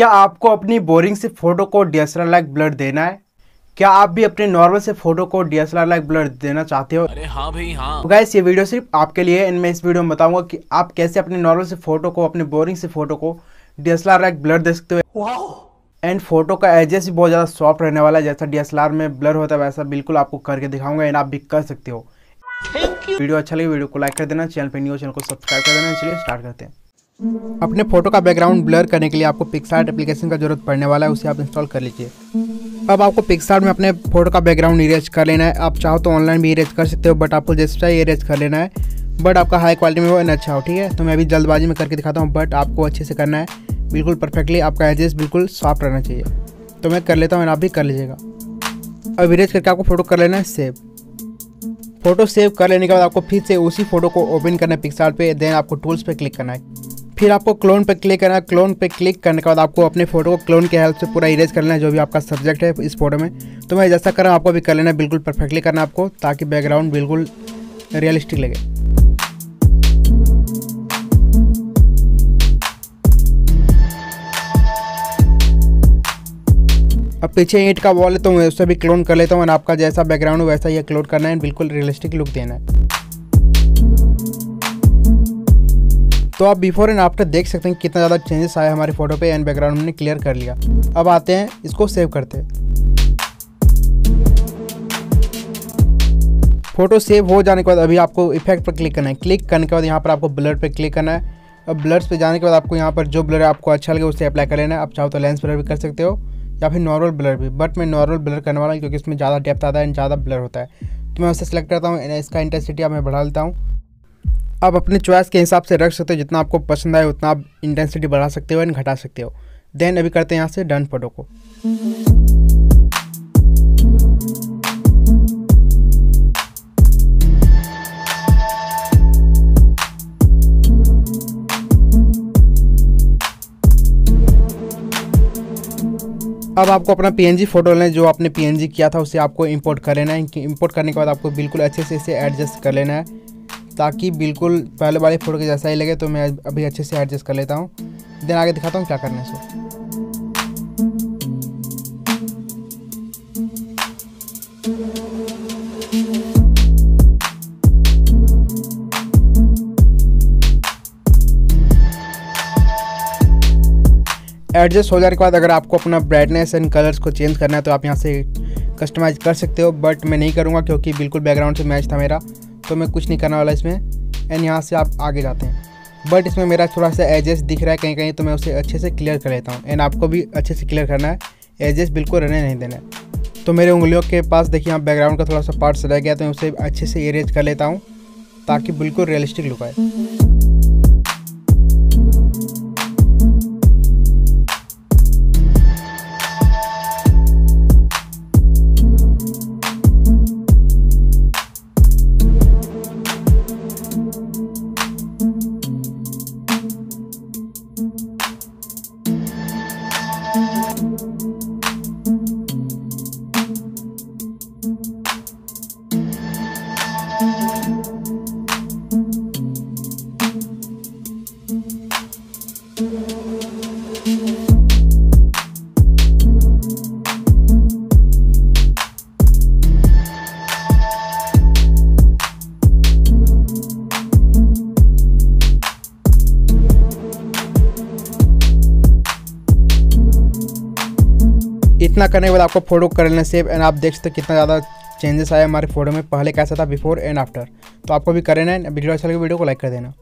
क्या आपको अपनी बोरिंग से फ़ोटो को डीएसएलआर लाइक ब्लड देना है? क्या आप भी अपने नॉर्मल से फ़ोटो को डीएसएलआर लाइक ब्लर देना चाहते हो? अरे हाँ भाई हाँ। तो गाइस ये वीडियो सिर्फ़ आपके लिए है। मैं इस वीडियो में बताऊँगा कि आप कैसे अपने नॉर्मल से फ़ोटो को अपने बोरिंग से फ़ोटो को डीएसएलआर लाइक ब्लर दे सकते हो। एंड फ़ोटो का एजेस भी बहुत ज़्यादा सॉफ्ट रहने वाला है। जैसा डीएसएलआर में ब्लर होता है वैसा बिल्कुल आपको करके दिखाऊँगा एंड आप भी कर सकते हो। वीडियो अच्छा लगे वीडियो को लाइक कर देना चैनल पर न्यू चैनल को सब्सक्राइब कर देना चलिए स्टार्ट करते हैं। अपने फ़ोटो का बैकग्राउंड ब्लर करने के लिए आपको पिक्सार्ट एप्लीकेशन का ज़रूरत पड़ने वाला है, उसे आप इंस्टॉल कर लीजिए। अब आपको पिक्सार्ट में अपने फ़ोटो का बैकग्राउंड इरेज कर लेना है। आप चाहो तो ऑनलाइन भी इरेज कर सकते हो बट आपको जैसे चाहिए इरेज कर लेना है। बट आपका हाई क्वालिटी में वो अच्छा हो, ठीक है? तो मैं अभी जल्दबाजी में करके दिखाता हूँ बट आपको अच्छे से करना है। बिल्कुल परफेक्टली आपका एजेस बिल्कुल सॉफ्ट रहना चाहिए। तो मैं कर लेता हूँ आप भी कर लीजिएगा। अब इरेज करके आपको फ़ोटो कर लेना है सेव फ़ोटो सेव कर लेने के बाद आपको फिर से उसी फ़ोटो को ओपन करना है पिक्सार्ट पे देन आपको टूल्स पे क्लिक करना है। फिर आपको क्लोन पर क्लिक करना है। क्लोन पे क्लिक करने के बाद आपको अपने फ़ोटो को क्लोन के हेल्प से पूरा इरेज करना है, जो भी आपका सब्जेक्ट है इस फ़ोटो में। तो मैं जैसा कर रहा हूँ, आपको भी कर लेना है, बिल्कुल परफेक्टली करना है आपको, ताकि बैकग्राउंड बिल्कुल रियलिस्टिक लगे। अब पीछे ईंट का वॉल है तो मैं उससे भी क्लोन कर लेता हूँ और आपका जैसा बैकग्राउंड हो, वैसा ये क्लोन करना है, बिल्कुल रियलिस्टिक लुक देना है। तो आप बिफोर एंड आफ्टर देख सकते हैं कितना ज़्यादा चेंजेस आया हमारे फ़ोटो पे एंड बैकग्राउंड हमने क्लियर कर लिया। अब आते हैं, इसको सेव करते हैं। फ़ोटो सेव हो जाने के बाद अभी आपको इफ़ेक्ट पर क्लिक करना है। क्लिक करने के बाद यहाँ पर आपको ब्लर पर क्लिक करना है। अब ब्लर्स पे जाने के बाद आपको यहाँ पर जो ब्लर आपको अच्छा लगे उसे अप्लाई कर लेना है। आप चाहो तो लेंस ब्लर भी कर सकते हो या फिर नॉर्मल ब्लर भी। बट मैं नॉर्मल ब्लर करने वाला हूँ क्योंकि इसमें ज़्यादा डेप्थ आता है एंड ज़्यादा ब्लर होता है। तो मैं उसे सेलेक्ट करता हूँ इसका इंटेंसिटी अब मैं बढ़ा लेता हूँ। आप अपने चॉइस के हिसाब से रख सकते हो, जितना आपको पसंद आए, उतना आप इंटेंसिटी बढ़ा सकते हो एंड घटा सकते हो। देन अभी करते हैं यहाँ से डन फ़ोटो को। अब आपको अपना पीएनजी फ़ोटो लेना है, जो आपने पीएनजी किया था, उसे आपको इंपोर्ट कर लेना है। इंपोर्ट करने के बाद आपको बिल्कुल अच्छे से इसे एडजस्ट कर लेना है। ताकि बिल्कुल पहले वाले फ़ोटो के जैसा ही लगे तो मैं अभी अच्छे से एडजस्ट कर लेता हूँ। देन आगे दिखाता हूँ क्या करना है एडजस्ट हो जाने के बाद अगर आपको अपना ब्राइटनेस एंड कलर्स को चेंज करना है तो आप यहाँ से कस्टमाइज कर सकते हो, बट मैं नहीं करूँगा क्योंकि बिल्कुल बैकग्राउंड से मैच था मेरा। तो मैं कुछ नहीं करने वाला इसमें। एंड यहाँ से आप आगे जाते हैं। बट इसमें मेरा थोड़ा सा एजेस दिख रहा है कहीं कहीं तो मैं उसे अच्छे से क्लियर कर लेता हूँ। एंड आपको भी अच्छे से क्लियर करना है। एजेस बिल्कुल रहने नहीं देना। है तो मेरे उंगलियों के पास देखिए, यहाँ बैकग्राउंड का थोड़ा सा पार्ट्स रह गया तो मैं उसे अच्छे से इरेज कर लेता हूँ, ताकि बिल्कुल रियलिस्टिक लुक आए। इतना करने के बाद आपको फ़ोटो कर लेना सेव एंड आप देख सकते कितना ज़्यादा चेंजेस आया हमारे फ़ोटो में, पहले कैसा था बिफोर एंड आफ्टर तो आपको भी करना है, वीडियो अच्छा लगे, वीडियो को लाइक कर देना।